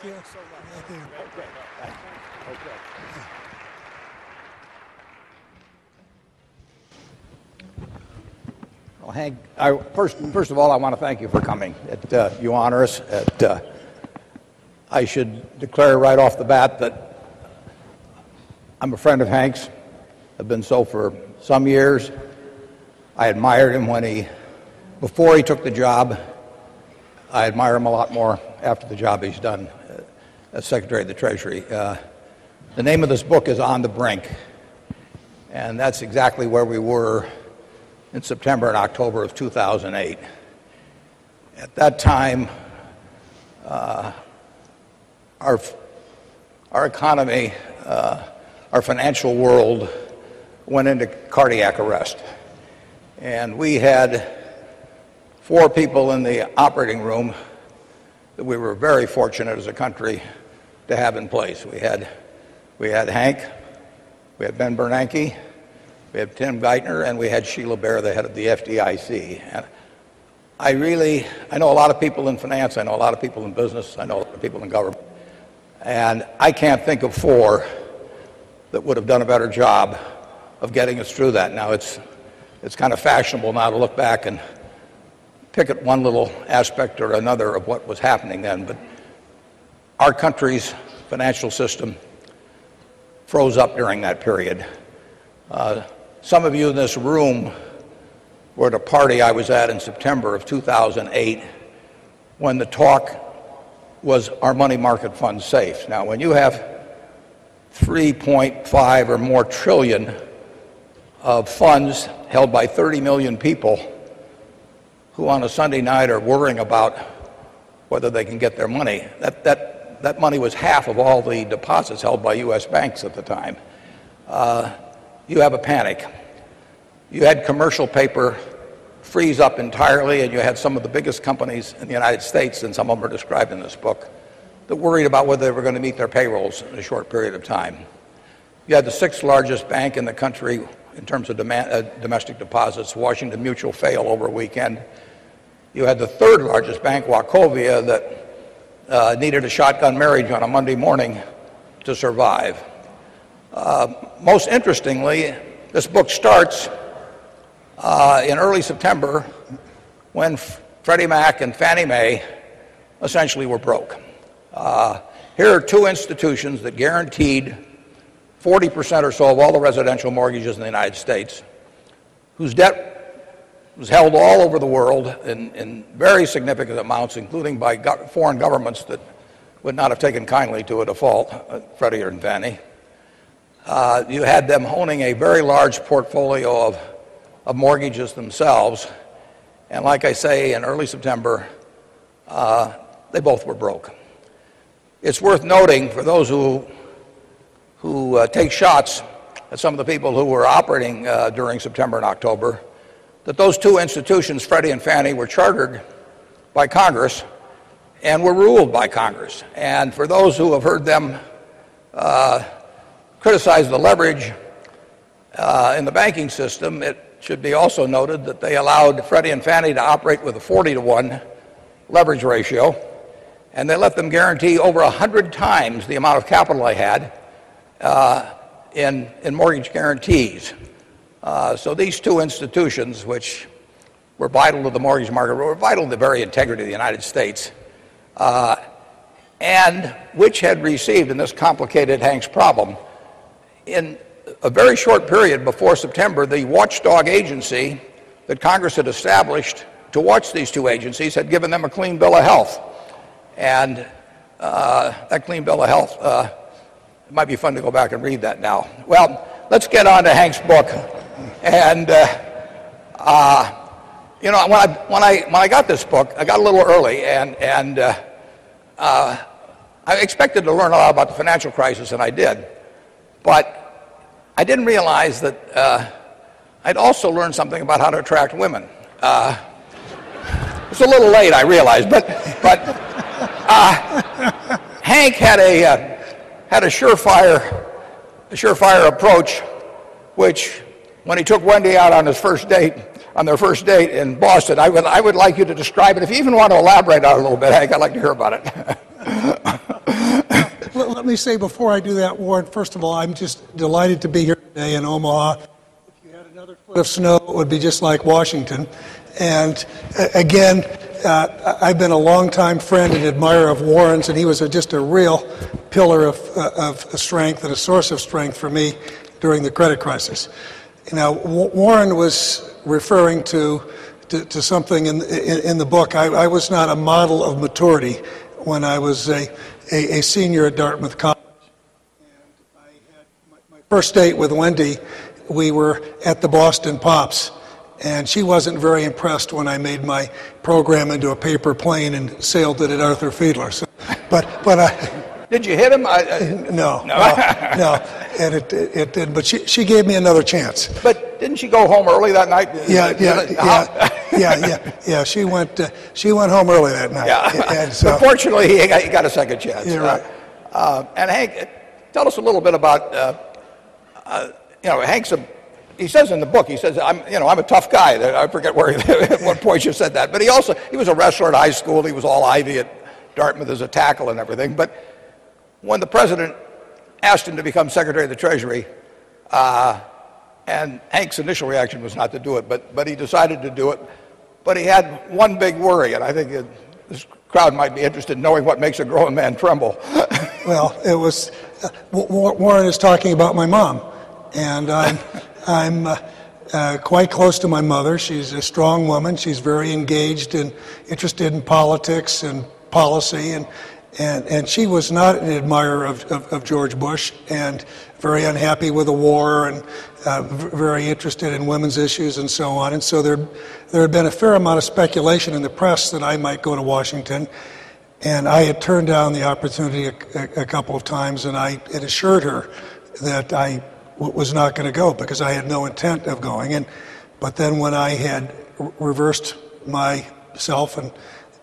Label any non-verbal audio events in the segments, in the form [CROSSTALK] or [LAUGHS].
Thank you so much. Thank you. Okay. Okay. Well, Hank, I, first, first of all, I want to thank you for coming. It, uh, you honor us. It, uh, I should declare right off the bat that I'm a friend of Hank's. I've been so for some years. I admired him when he, before he took the job. I admire him a lot more after the job he's done as Secretary of the Treasury. Uh, the name of this book is On the Brink, and that's exactly where we were in September and October of 2008. At that time, uh, our, our economy, uh, our financial world went into cardiac arrest. And we had four people in the operating room that we were very fortunate as a country to have in place. We had, we had Hank, we had Ben Bernanke, we had Tim Geithner, and we had Sheila Bair, the head of the FDIC. And I really, I know a lot of people in finance, I know a lot of people in business, I know a lot of people in government. And I can't think of four that would have done a better job of getting us through that. Now, it's, it's kind of fashionable now to look back and pick at one little aspect or another of what was happening then, but our country's financial system froze up during that period. Uh, some of you in this room were at a party I was at in September of 2008 when the talk was our money market fund safe? Now, when you have 3.5 or more trillion of funds held by 30 million people who on a Sunday night are worrying about whether they can get their money, that, that, that money was half of all the deposits held by U.S. banks at the time. Uh, you have a panic. You had commercial paper freeze up entirely, and you had some of the biggest companies in the United States, and some of them are described in this book, that worried about whether they were going to meet their payrolls in a short period of time. You had the sixth largest bank in the country in terms of demand, uh, domestic deposits, Washington Mutual, fail over a weekend. You had the third largest bank, Wachovia, that uh, needed a shotgun marriage on a Monday morning to survive. Uh, most interestingly, this book starts uh, in early September when Freddie Mac and Fannie Mae essentially were broke. Here are two institutions that guaranteed 40% or so of all the residential mortgages in the United States, whose debt was held all over the world in, in very significant amounts, including by go- foreign governments that would not have taken kindly to a default, uh, Freddie and Fannie. Uh, you had them owning a very large portfolio of of mortgages themselves. And like I say, in early September, uh, they both were broke. It's worth noting for those who, who uh, take shots at some of the people who were operating uh, during September and October that those two institutions, Freddie and Fannie, were chartered by Congress and were ruled by Congress. And for those who have heard them uh, criticize the leverage uh, in the banking system, it should be also noted that they allowed Freddie and Fannie to operate with a 40 to 1 leverage ratio, and they let them guarantee over 100 times the amount of capital they had uh, in, in mortgage guarantees. Uh, so these two institutions, which were vital to the mortgage market, were vital to the very integrity of the United States, uh, and which had received in this complicated Hanks problem in a very short period before September, the watchdog agency that Congress had established to watch these two agencies had given them a clean bill of health. And uh, that clean bill of health, uh, it might be fun to go back and read that now. Well, let's get on to Hank's book. And, uh, uh you know, when I, when, I, when I got this book, I got a little early, and, and uh, uh, I expected to learn a lot about the financial crisis, and I did. But I didn't realize that uh, I'd also learned something about how to attract women. Uh, it's a little late, I realize, but, but uh, Hank had a, had a surefire, a surefire approach, which when he took Wendy out on his first date, on their first date in Boston, I would, I would like you to describe it. If you even want to elaborate on it a little bit, Hank, I'd like to hear about it. [LAUGHS] let, let me say before I do that, Warren, first of all, I'm just delighted to be here today in Omaha. If you had another foot of snow, it would be just like Washington. And uh, again, uh, I've been a longtime friend and admirer of Warren's, and he was a, just a real pillar of, uh, of strength and a source of strength for me during the credit crisis. You know, Warren was referring to, to, to something in, in, in, the book. I, I was not a model of maturity when I was a, a, a senior at Dartmouth College. And I had my, my first date with Wendy, we were at the Boston Pops and she wasn't very impressed when I made my program into a paper plane and sailed it at Arthur Fiedler. So, but but I. Did you hit him? I, I, no, no, no, and it, it, it did. But she, she gave me another chance. But didn't she go home early that night? Yeah, yeah, yeah, yeah, yeah, yeah. She went uh, she went home early that night. Yeah. And so, but fortunately, he got, he got a second chance. You're right. Uh, uh, and Hank, tell us a little bit about uh, uh, you know Hank's a he says in the book, he says, I'm, you know, I'm a tough guy. I forget where, [LAUGHS] at what point you said that. But he also, he was a wrestler at high school. He was all Ivy at Dartmouth as a tackle and everything. But when the president asked him to become Secretary of the Treasury, uh, and Hank's initial reaction was not to do it, but, but he decided to do it. But he had one big worry, and I think it, this crowd might be interested in knowing what makes a grown man tremble. [LAUGHS] well, it was, uh, Warren is talking about my mom. And I'm, [LAUGHS] I'm uh, uh, quite close to my mother. She's a strong woman. She's very engaged and interested in politics and policy. And, and, and she was not an admirer of, of, of George Bush and very unhappy with the war and uh, very interested in women's issues and so on. And so there, there had been a fair amount of speculation in the press that I might go to Washington. And I had turned down the opportunity a, a, a couple of times, and I had assured her that I was not going to go because I had no intent of going. And but then when I had reversed myself and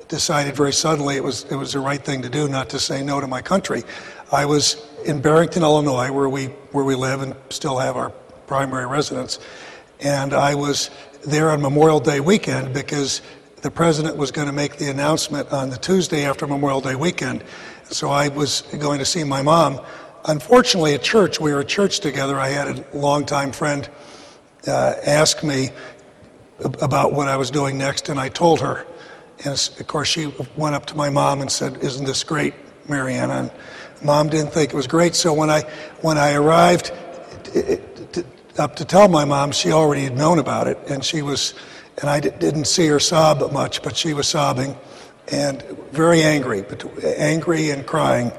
decided very suddenly it was it was the right thing to do not to say no to my country, I was in Barrington, Illinois, where we where we live and still have our primary residence, and I was there on Memorial Day weekend because the president was going to make the announcement on the Tuesday after Memorial Day weekend. So I was going to see my mom Unfortunately, at church, we were at church together. I had a longtime friend uh, ask me about what I was doing next, and I told her. And of course, she went up to my mom and said, "Isn't this great, Marianna?" And mom didn't think it was great. So when I when I arrived up to tell my mom, she already had known about it, and she was, and I didn't see her sob much, but she was sobbing, and very angry, but angry and crying,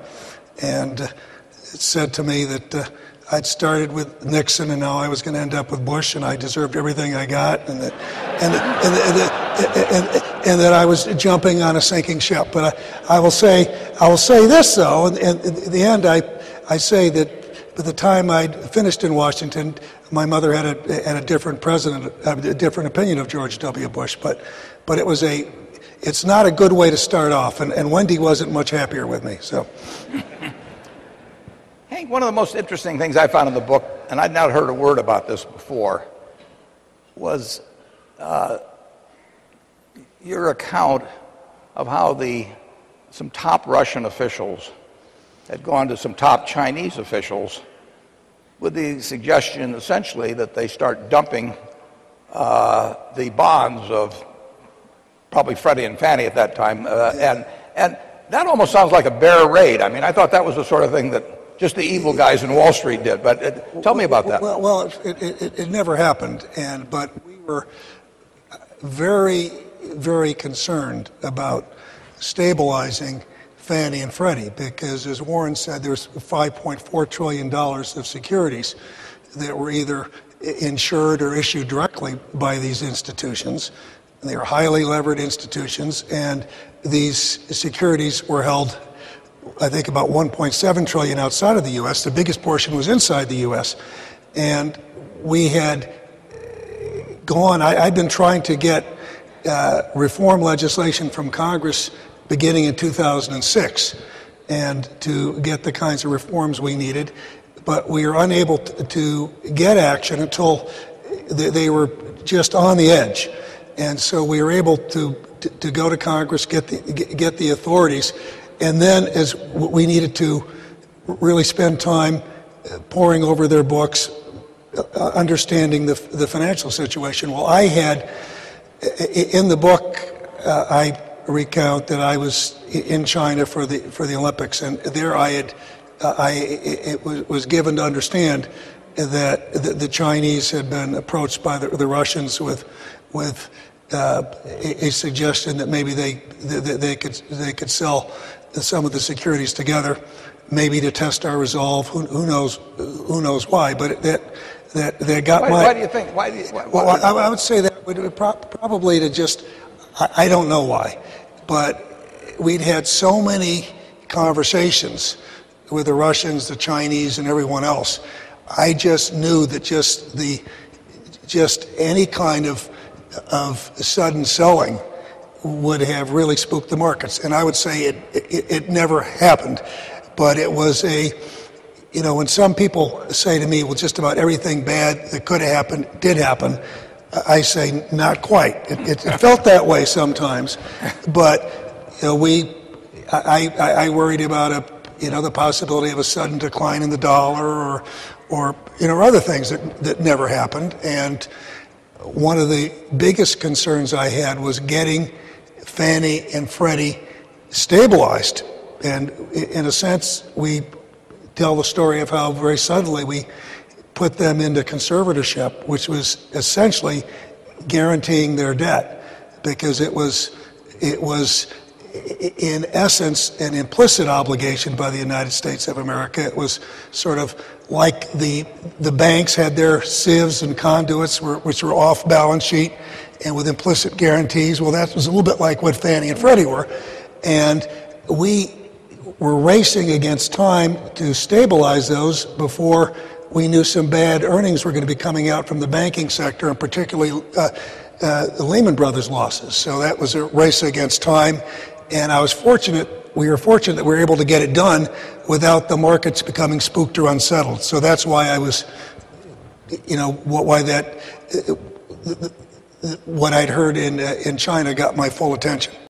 and said to me that uh, I'd started with Nixon and now I was going to end up with Bush and I deserved everything I got and that, and, and, and, and, that I was jumping on a sinking ship. But I, I will say, I will say this though, and in the end I, I say that by the time I'd finished in Washington, my mother had a, had a different president, a different opinion of George W. Bush, but, but it was a, it's not a good way to start off, and, and Wendy wasn't much happier with me, so. [LAUGHS] Hank, one of the most interesting things I found in the book, and I'd not heard a word about this before, was uh, your account of how the some top Russian officials had gone to some top Chinese officials with the suggestion, essentially, that they start dumping uh, the bonds of probably Freddie and Fannie at that time, uh, and and that almost sounds like a bear raid. I mean, I thought that was the sort of thing that just the evil guys in Wall Street did. But uh, tell me about that. Well, well it, it, it, never happened, and but we were very, very concerned about stabilizing Fannie and Freddie because, as Warren said, there's 5.4 trillion dollars of securities that were either insured or issued directly by these institutions. They are highly levered institutions, and these securities were held I think about 1.7 trillion outside of the U.S. The biggest portion was inside the U.S. And we had gone, I, had been trying to get uh, reform legislation from Congress beginning in 2006 and to get the kinds of reforms we needed. But we were unable to, to get action until they, they were just on the edge. And so we were able to, to, to go to Congress, get the, get the authorities and then as we needed to really spend time uh, poring over their books, uh, understanding the, the financial situation. Well, I had, in the book, uh, I recount that I was in China for the, for the Olympics, and there I had, uh, I, it was, was given to understand that the, Chinese had been approached by the, the Russians with, with uh, a, suggestion that maybe they, that they could, they could sell some of the securities together, maybe to test our resolve. Who, who knows? Who knows why? But that that that got Why, my. why do you think? Why do you, why, Well, I, I would say that would prob- probably to just, I, I don't know why, but we'd had so many conversations with the Russians, the Chinese, and everyone else. I just knew that just the, just any kind of, of sudden selling would have really spooked the markets. And I would say it, it, it never happened, but it was a, you know, when some people say to me, well, just about everything bad that could have happened did happen, I say, not quite. It, it, it felt that way sometimes, but you know, we, I, I, I worried about a, you know, the possibility of a sudden decline in the dollar or, or you know, other things that, that never happened. And one of the biggest concerns I had was getting Fannie and Freddie stabilized. And in a sense, we tell the story of how very suddenly we put them into conservatorship, which was essentially guaranteeing their debt because it was, it was in essence an implicit obligation by the United States of America. It was sort of like the, the banks had their SIVs and conduits which were off balance sheet and with implicit guarantees. Well, that was a little bit like what Fannie and Freddie were. And we were racing against time to stabilize those before we knew some bad earnings were going to be coming out from the banking sector, and particularly uh, uh, the Lehman Brothers losses. So that was a race against time, and I was fortunate. We were fortunate that we were able to get it done without the markets becoming spooked or unsettled. So that's why I was, you know, why that, what I'd heard in uh, in China got my full attention.